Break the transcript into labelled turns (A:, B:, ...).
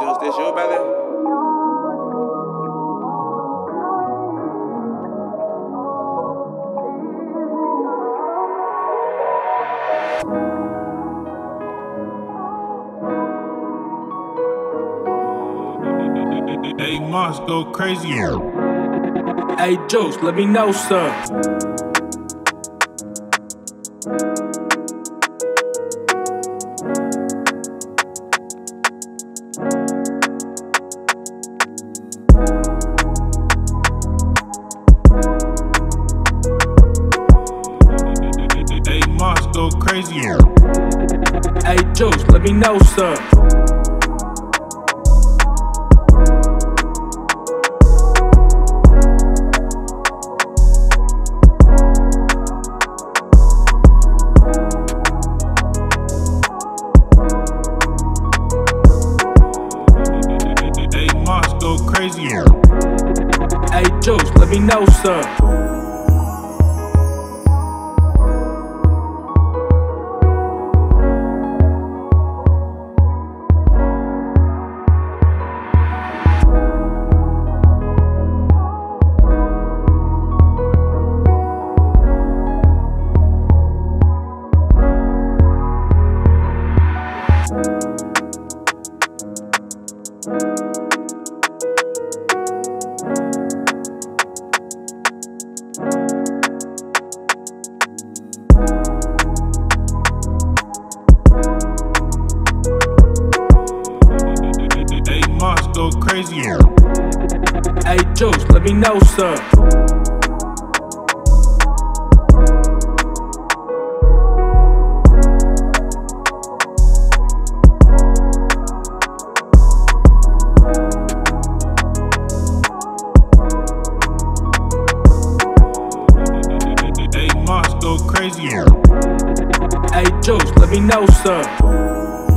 A: Juce, this you, brother?
B: Hey, Mas, go crazy.
C: Hey, Juce, let me know, sir.
B: Mas, go crazy.
C: Hey, Juce, let me know, sir.
B: Hey, Mas, go crazy.
C: Hey, Juce, let me know, sir.
B: Go crazy.
C: Hey, Juce, let me know, sir.
B: Hey, Mas, go crazy.
C: Hey, Juce, let me know, sir.